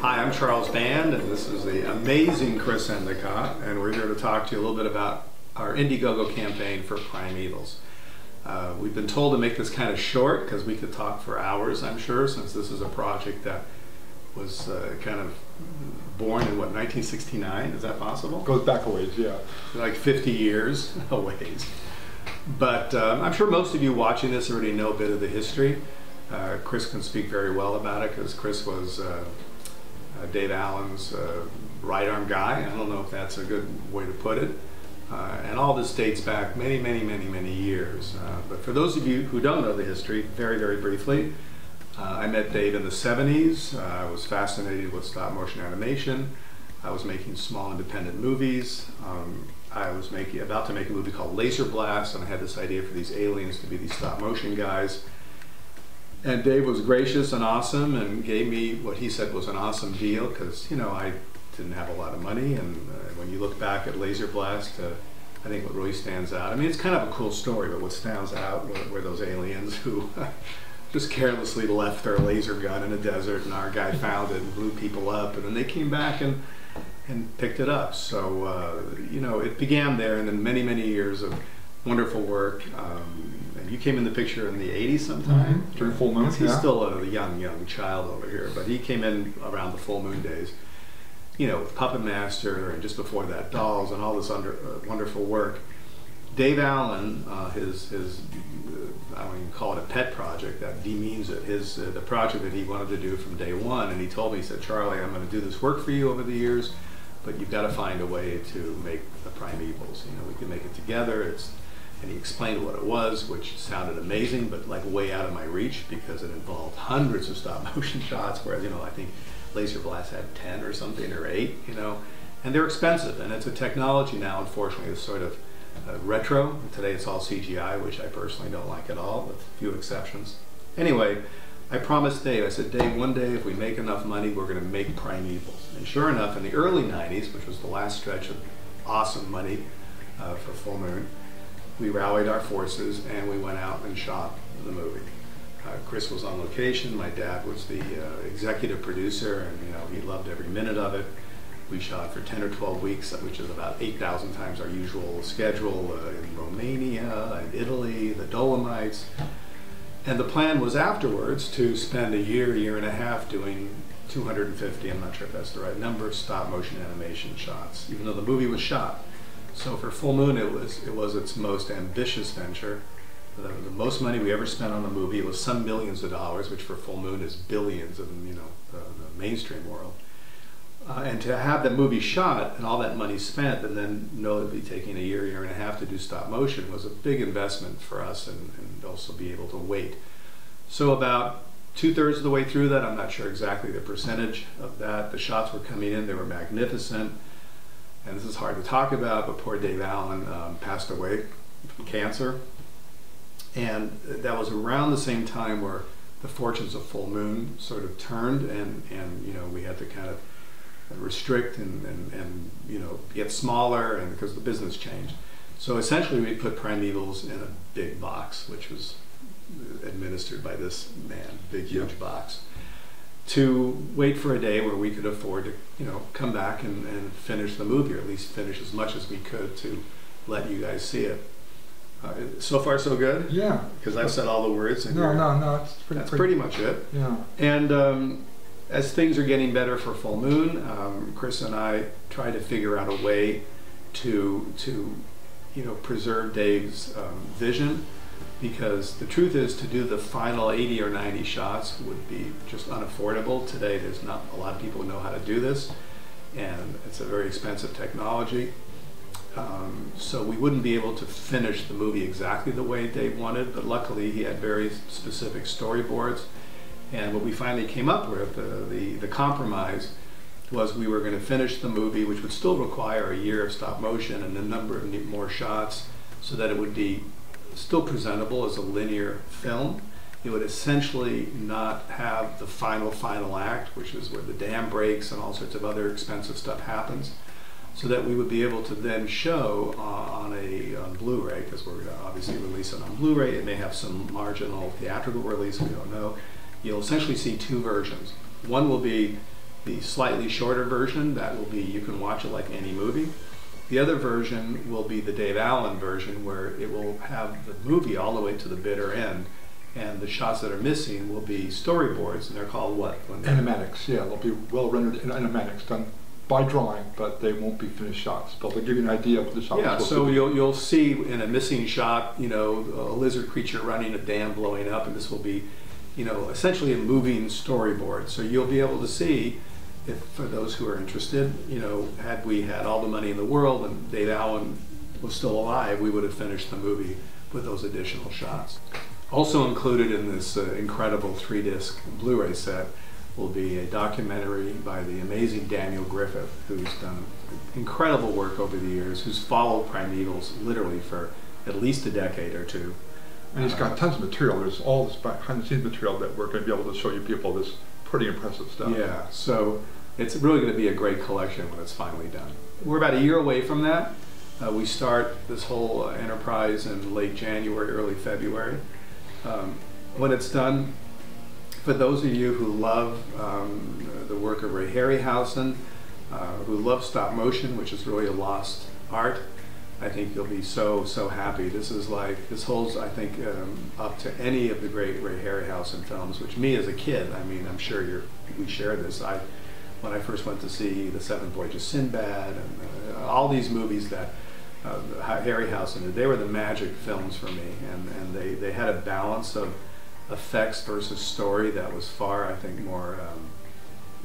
Hi, I'm Charles Band, and this is the amazing Chris Endicott, and we're here to talk to you a little bit about our Indiegogo campaign for Primevals. Uh, we've been told to make this kind of short because we could talk for hours, I'm sure, since this is a project that was uh, kind of born in what 1969. Is that possible? Goes back a ways, yeah. Like 50 years a ways. But um, I'm sure most of you watching this already know a bit of the history. Uh, Chris can speak very well about it because Chris was uh, uh, Dave Allen's uh, right arm guy. I don't know if that's a good way to put it. Uh, and all this dates back many, many, many, many years. Uh, but for those of you who don't know the history, very, very briefly, uh, I met Dave in the 70s. Uh, I was fascinated with stop motion animation. I was making small independent movies. Um, I was making about to make a movie called Laser Blast, and I had this idea for these aliens to be these stop motion guys. And Dave was gracious and awesome and gave me what he said was an awesome deal because, you know, I didn't have a lot of money. And uh, when you look back at Laser Blast, uh, I think what really stands out, I mean, it's kind of a cool story, but what stands out were, were those aliens who just carelessly left their laser gun in a desert and our guy found it and blew people up. And then they came back and, and picked it up. So, uh, you know, it began there and then many, many years of wonderful work. Um, and you came in the picture in the 80s sometime. Mm -hmm. During full moon, He's yeah. still a young, young child over here, but he came in around the full moon days. You know, with Puppet Master and just before that, Dolls and all this under, uh, wonderful work. Dave Allen, uh, his, his uh, I don't even call it a pet project, that demeans it, his, uh, the project that he wanted to do from day one, and he told me, he said, Charlie, I'm going to do this work for you over the years, but you've got to find a way to make the Primevals. You know, we can make it together. It's and he explained what it was, which sounded amazing, but like way out of my reach because it involved hundreds of stop motion shots, whereas, you know, I think Laser Blast had 10 or something or eight, you know, and they're expensive. And it's a technology now, unfortunately, is sort of uh, retro. Today it's all CGI, which I personally don't like at all, with a few exceptions. Anyway, I promised Dave, I said, Dave, one day if we make enough money, we're going to make Primevals. And sure enough, in the early 90s, which was the last stretch of awesome money uh, for Full Moon, we rallied our forces and we went out and shot the movie. Uh, Chris was on location. My dad was the uh, executive producer, and you know he loved every minute of it. We shot for 10 or 12 weeks, which is about 8,000 times our usual schedule uh, in Romania, in Italy, the Dolomites. And the plan was afterwards to spend a year, year and a half doing 250, I'm not sure if that's the right number, stop motion animation shots, even though the movie was shot. So for Full Moon, it was it was its most ambitious venture. The, the, most money we ever spent on the movie was some millions of dollars, which for Full Moon is billions in you know the, the mainstream world. Uh, and to have that movie shot and all that money spent, and then know it'd be taking a year, year and a half to do stop motion was a big investment for us, and, and also be able to wait. So about two thirds of the way through that, I'm not sure exactly the percentage of that. The shots were coming in; they were magnificent and this is hard to talk about, but poor Dave Allen um, passed away from cancer. And that was around the same time where the fortunes of Full Moon sort of turned, and, and you know, we had to kind of restrict and, and, and you know, get smaller, and because the business changed. So essentially, we put Primevals in a big box, which was administered by this man, big, huge yep. box to wait for a day where we could afford to, you know, come back and, and finish the movie, or at least finish as much as we could to let you guys see it. Uh, so far, so good. Yeah. Because I've said all the words. And no, no, no. It's pretty, that's pretty, pretty much it. Yeah. And um, as things are getting better for Full Moon, um, Chris and I try to figure out a way to to you know preserve Dave's um, vision because the truth is to do the final 80 or 90 shots would be just unaffordable. Today there's not a lot of people who know how to do this and it's a very expensive technology. Um, so we wouldn't be able to finish the movie exactly the way Dave wanted, but luckily he had very specific storyboards. And what we finally came up with, uh, the, the compromise, was we were going to finish the movie, which would still require a year of stop motion and a number of more shots, so that it would be still presentable as a linear film. It would essentially not have the final, final act, which is where the dam breaks and all sorts of other expensive stuff happens, so that we would be able to then show uh, on a on Blu-ray, because we're going to obviously release it on Blu-ray. It may have some marginal theatrical release, we don't know. You'll essentially see two versions. One will be the slightly shorter version that will be you can watch it like any movie. The other version will be the Dave Allen version where it will have the movie all the way to the bitter end and the shots that are missing will be storyboards and they're called what? Animatics, yeah, they'll be well rendered in animatics done by drawing, but they won't be finished shots. But they'll give you an idea of what the shot Yeah, so you'll, you'll see in a missing shot, you know, a lizard creature running a dam blowing up, and this will be, you know, essentially a moving storyboard. So you'll be able to see, if for those who are interested, you know, had we had all the money in the world and Dave Allen was still alive, we would have finished the movie with those additional shots. Also included in this uh, incredible three-disc Blu-ray set will be a documentary by the amazing Daniel Griffith, who's done incredible work over the years, who's followed Primevals literally for at least a decade or two. And he's got tons of material. There's all this behind the scenes material that we're going to be able to show you people. This pretty impressive stuff. Yeah, so it's really going to be a great collection when it's finally done. We're about a year away from that. Uh, we start this whole uh, enterprise in late January, early February. Um, when it's done, for those of you who love um, the work of Ray Harryhausen, uh, who love stop motion, which is really a lost art, I think you'll be so, so happy. This is like, this holds, I think, um, up to any of the great Ray Harryhausen films, which me as a kid, I mean, I'm sure you're, we share this. I, when I first went to see The Seven Voyages of Sinbad and uh, all these movies that uh, Harryhausen did, they were the magic films for me. And, and they, they had a balance of effects versus story that was far, I think, more um,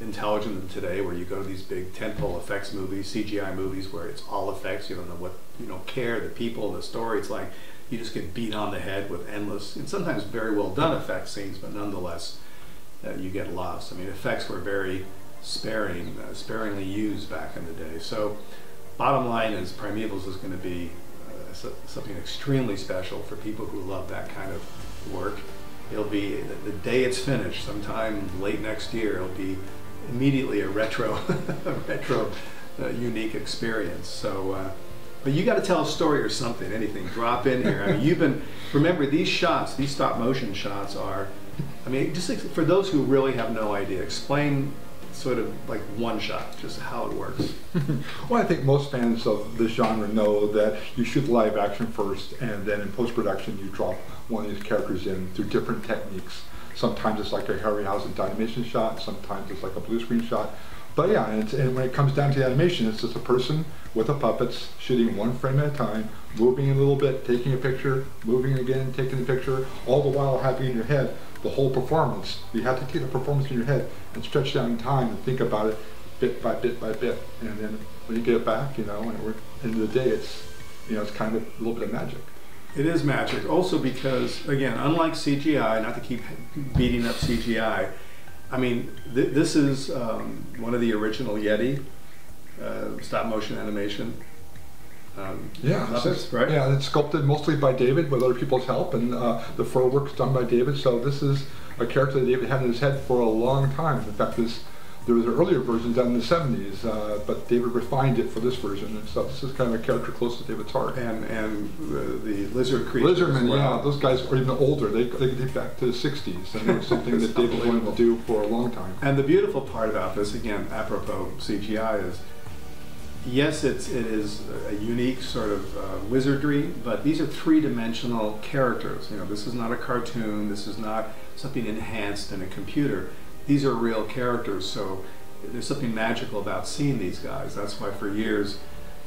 intelligent than today, where you go to these big tentpole effects movies, CGI movies, where it's all effects. You don't know what you don't care the people, the story. It's like you just get beat on the head with endless and sometimes very well done effect scenes, but nonetheless, uh, you get lost. I mean, effects were very sparing, uh, sparingly used back in the day. So, bottom line is, Primevals is going to be uh, so- something extremely special for people who love that kind of work. It'll be the, the day it's finished, sometime late next year. It'll be immediately a retro, a retro, uh, unique experience. So, uh, but you got to tell a story or something, anything. Drop in here. I mean, you've been. Remember these shots, these stop motion shots are. I mean, just for those who really have no idea, explain sort of like one shot, just how it works. Well, I think most fans of this genre know that you shoot live action first, and then in post-production you drop one of these characters in through different techniques. Sometimes it's like a Harryhausen animation shot, sometimes it's like a blue screen shot. But yeah, and, and when it comes down to the animation, it's just a person with a puppets shooting one frame at a time, moving a little bit, taking a picture, moving again, taking a picture, all the while having in your head the whole performance. You have to take the performance in your head and stretch it out in time and think about it bit by bit by bit. And then when you get it back, you know, and we're, end of the day, it's, you know, it's kind of a little bit of magic. It is magic. Also because, again, unlike CGI, not to keep beating up CGI, I mean, th- this is um, one of the original Yeti uh, stop motion animation. Um, Yeah, right? Yeah, it's sculpted mostly by David with other people's help, and uh, the fur work's done by David. So this is a character that David had in his head for a long time. In fact, this there was an earlier version done in the 70s, uh, but David refined it for this version, and so this is kind of a character close to David's heart. And and uh, the lizard creatures. Lizardmen, well. yeah, those guys are even older. They they date back to the 60s, and it was something that David wanted to do for a long time. And the beautiful part about this, again, apropos CGI, is yes, it's it is a unique sort of uh, wizardry, but these are three-dimensional characters. You know, this is not a cartoon. This is not something enhanced in a computer. These are real characters. So there's something magical about seeing these guys. That's why for years.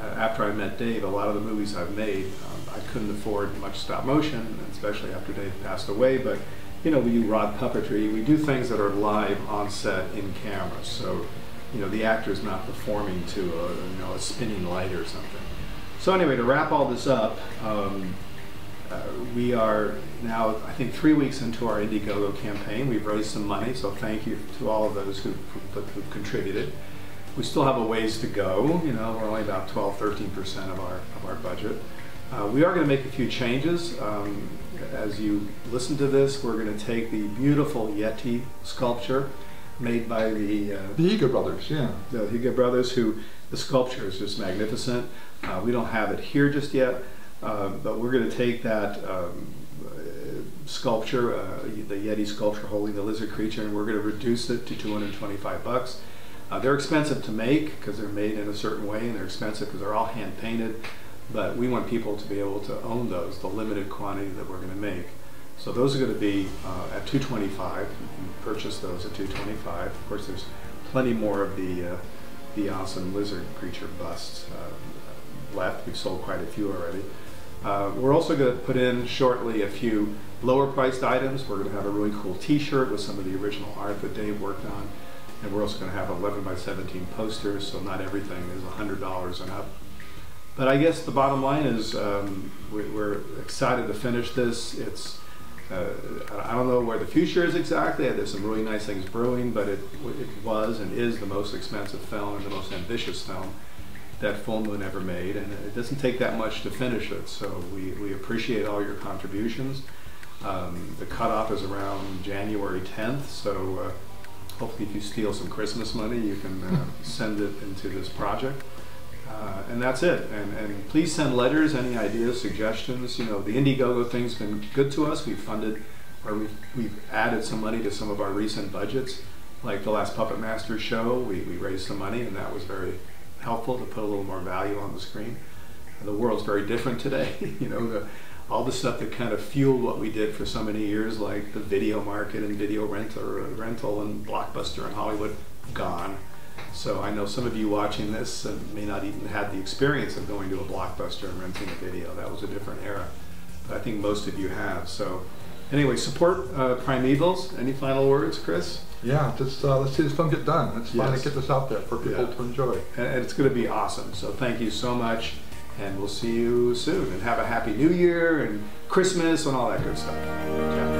Uh, after I met Dave, a lot of the movies I've made, um, I couldn't afford much stop motion, especially after Dave passed away. But you know, we do rod puppetry. We do things that are live on set in camera. So, you know, the actor's not performing to a you know a spinning light or something. So anyway, to wrap all this up, um, we are now I think three weeks into our Indiegogo campaign. We've raised some money, so thank you to all of those who who've contributed. We still have a ways to go. You know, we're only about 12, 13 percent of our of our budget. Uh, we are going to make a few changes. Um, as you listen to this, we're going to take the beautiful Yeti sculpture made by the uh, The Eager brothers, yeah. the Higa brothers, who the sculpture is just magnificent. Uh, we don't have it here just yet, uh, but we're going to take that um, sculpture, uh, the Yeti sculpture holding the lizard creature, and we're going to reduce it to 225 bucks. Uh, they're expensive to make because they're made in a certain way, and they're expensive because they're all hand painted. But we want people to be able to own those, the limited quantity that we're going to make. So those are going to be uh, at 225. You can purchase those at 225. Of course, there's plenty more of the uh, the awesome lizard creature busts uh, left. We've sold quite a few already. Uh, we're also going to put in shortly a few lower priced items. We're going to have a really cool T-shirt with some of the original art that Dave worked on. And we're also going to have 11 by 17 posters, so not everything is $100 and up. But I guess the bottom line is um, we, are excited to finish this. It's uh, I don't know where the future is exactly. There's some really nice things brewing, but it, it was and is the most expensive film and the most ambitious film that Full Moon ever made, and it doesn't take that much to finish it. So we, we appreciate all your contributions. Um, the cutoff is around January 10th, so uh, hopefully if you steal some Christmas money, you can uh, send it into this project. Uh, and that's it. And, and please send letters, any ideas, suggestions. You know, the Indiegogo thing's been good to us. We've funded, or we've, we've added some money to some of our recent budgets. Like the last Puppet Master show, we, we raised some money, and that was very helpful to put a little more value on the screen. The world's very different today. you know, the, all the stuff that kind of fueled what we did for so many years, like the video market and video rental, rental and Blockbuster and Hollywood, gone. So I know some of you watching this may not even had the experience of going to a Blockbuster and renting a video. That was a different era. But I think most of you have. So anyway, support uh, Primevals. Any final words, Chris? Yeah, just uh, let's see this film get done. Let's yes. finally get this out there for people yeah. to enjoy. And it's going to be awesome. So thank you so much, and we'll see you soon. And have a happy New Year and Christmas and all that good stuff.